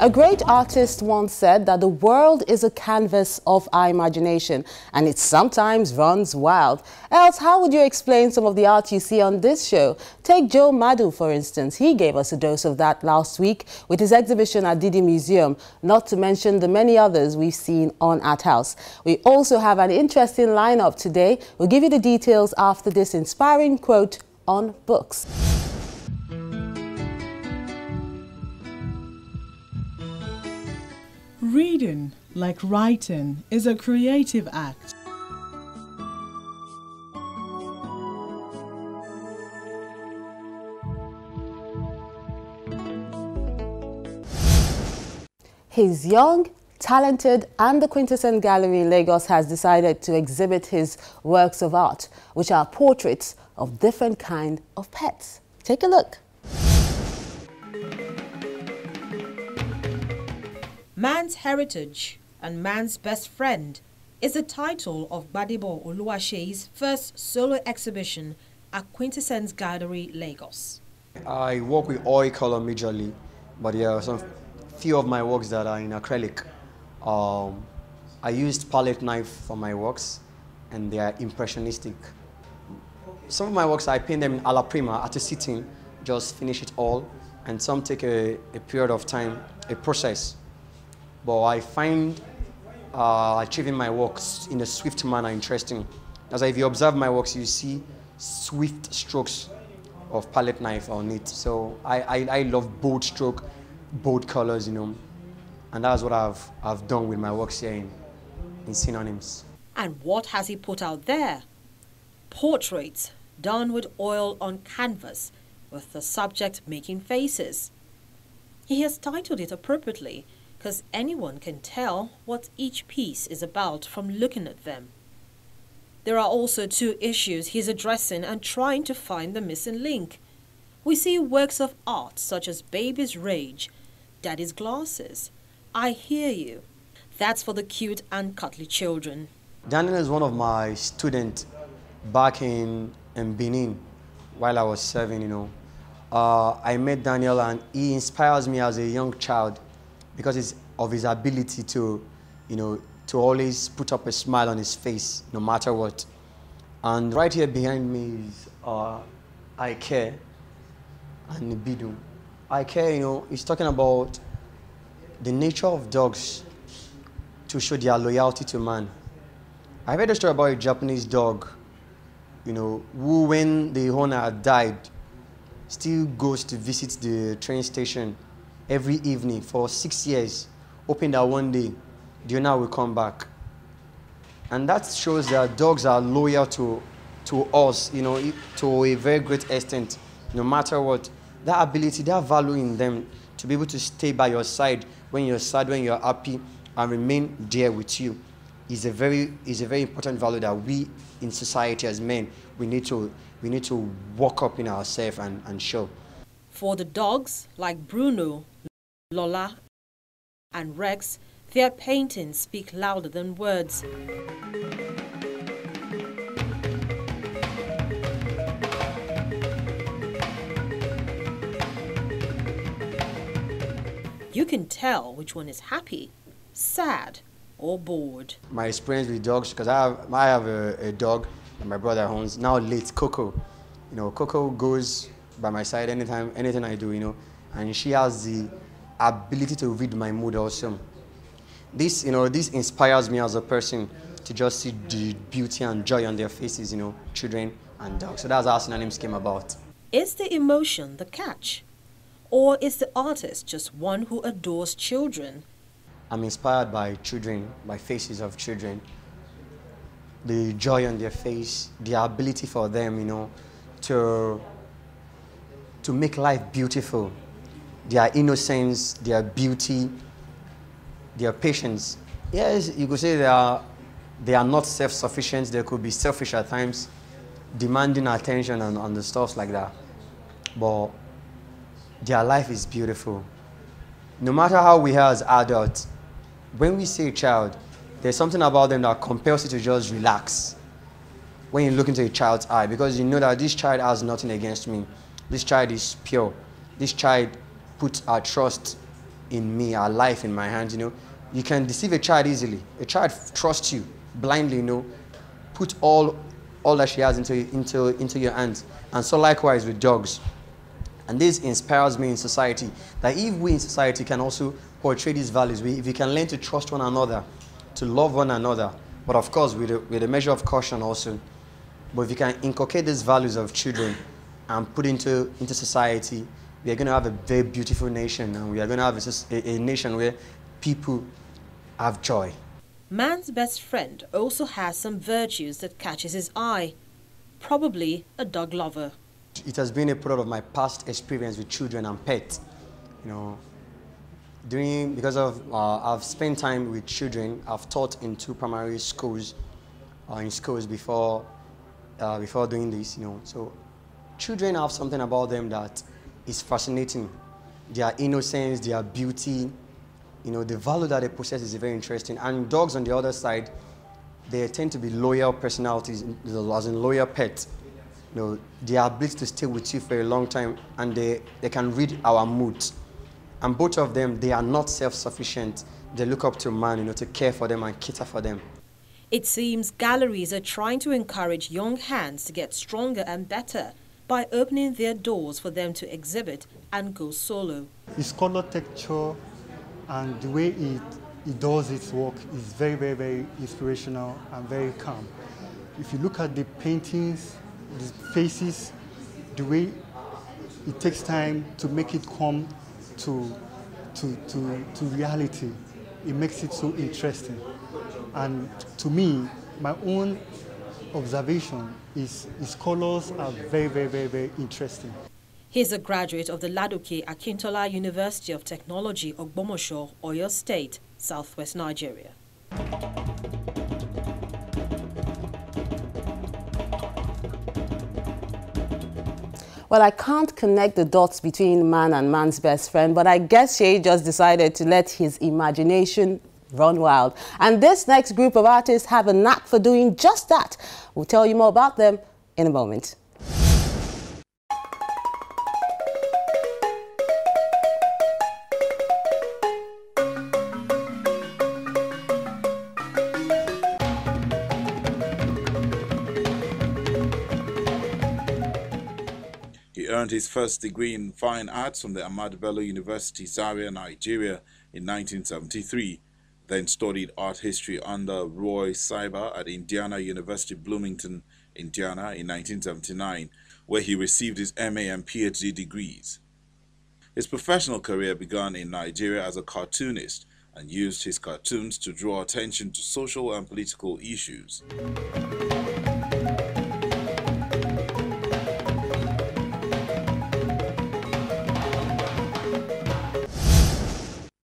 A great artist once said that the world is a canvas of our imagination and it sometimes runs wild. Else, how would you explain some of the art you see on this show? Take Joe Madu, for instance. He gave us a dose of that last week with his exhibition at Didi Museum, not to mention the many others we've seen on Art House. We also have an interesting lineup today. We'll give you the details after this inspiring quote on books. Reading, like writing, is a creative act. He's young, talented, and the Quintessence Gallery Lagos has decided to exhibit his works of art, which are portraits of different kind of pets. Take a look. Man's Heritage and Man's Best Friend is the title of Gbadebo Oluwaseyi's first solo exhibition at Quintessence Gallery, Lagos. I work with oil color majorly, but there are some few of my works that are in acrylic. Um, I used palette knife for my works, and they are impressionistic. Some of my works, I paint them a la prima at a sitting, just finish it all, and some take a, a period of time, a process. But I find uh, achieving my works in a swift manner interesting. As if you observe my works, you see swift strokes of palette knife on it. So I, I, I love bold stroke, bold colors, you know. And that's what I've, I've done with my works here in, in Synonyms. And what has he put out there? Portraits done with oil on canvas, with the subject making faces. He has titled it appropriately because anyone can tell what each piece is about from looking at them. There are also two issues he's addressing and trying to find the missing link. We see works of art such as Baby's Rage, Daddy's Glasses, I Hear You. That's for the cute and cuddly children. Daniel is one of my students back in, in Benin while I was serving, you know. Uh, I met Daniel and he inspires me as a young child because of his ability to, you know, to always put up a smile on his face no matter what. And right here behind me is uh, I Care and Bidu. I Care, you know, he's talking about the nature of dogs to show their loyalty to man. I read a story about a Japanese dog, you know, who when the owner died, still goes to visit the train station every evening for six years, hoping that one day the owner will come back. And that shows that dogs are loyal to, to us, you know, to a very great extent, no matter what. That ability, that value in them to be able to stay by your side when you're sad, when you're happy, and remain there with you is a very, is a very important value that we in society as men, we need to, we need to walk up in ourselves and, and show. For the dogs, like Bruno, Lola, and Rex, their paintings speak louder than words. You can tell which one is happy, sad, or bored. My experience with dogs, because I have, I have a, a dog my brother owns, now late, Coco. You know, Coco goes by my side anytime, anything I do, you know, and she has the ability to read my mood also. This, you know, this inspires me as a person to just see the beauty and joy on their faces, you know, children and dogs. So that's how synonyms came about. Is the emotion the catch? Or is the artist just one who adores children? I'm inspired by children, by faces of children. The joy on their face, the ability for them, you know, to, to make life beautiful their innocence, their beauty, their patience. Yes, you could say they are, they are not self-sufficient. They could be selfish at times, demanding attention and, and the stuff like that. But their life is beautiful. No matter how we are as adults, when we see a child, there's something about them that compels you to just relax when you look into a child's eye because you know that this child has nothing against me. This child is pure. This child puts our trust in me, our life in my hands, you know. You can deceive a child easily. A child trusts you blindly, you know. Put all, all that she has into, into, into your hands. And so likewise with dogs. And this inspires me in society, that if we in society can also portray these values, we, if we can learn to trust one another, to love one another, but of course with a, with a measure of caution also. But if you can inculcate these values of children and put into, into society, we are going to have a very beautiful nation and we are going to have a, a nation where people have joy. Man's best friend also has some virtues that catches his eye. Probably a dog lover. It has been a product of my past experience with children and pets. You know, during, because of, uh, I've spent time with children, I've taught in two primary schools, uh, in schools before, uh, before doing this, you know. So children have something about them that is fascinating. Their innocence, their beauty, you know, the value that they possess is very interesting. And dogs on the other side, they tend to be loyal personalities, as in loyal pets. You know, their ability to stay with you for a long time and they, they can read our moods. And both of them, they are not self-sufficient. They look up to man, you know, to care for them and cater for them. It seems galleries are trying to encourage young hands to get stronger and better by opening their doors for them to exhibit and go solo. His color texture and the way it, it does its work is very, very, very inspirational and very calm. If you look at the paintings, the faces, the way it takes time to make it come to, to, to, to reality, it makes it so interesting. And to me, my own observation is his colors are very, very, very, very interesting. He's a graduate of the Ladoke Akintola University of Technology, Ogbomosho, Oyo State, southwest Nigeria. Well, I can't connect the dots between man and man's best friend, but I guess Shay just decided to let his imagination run wild. And this next group of artists have a knack for doing just that. We'll tell you more about them in a moment. He earned his first degree in fine arts from the Ahmadu Bello University, Zaria, Nigeria in 1973 then studied art history under Roy Sieber at Indiana University, Bloomington, Indiana in 1979, where he received his MA and PhD degrees. His professional career began in Nigeria as a cartoonist and used his cartoons to draw attention to social and political issues.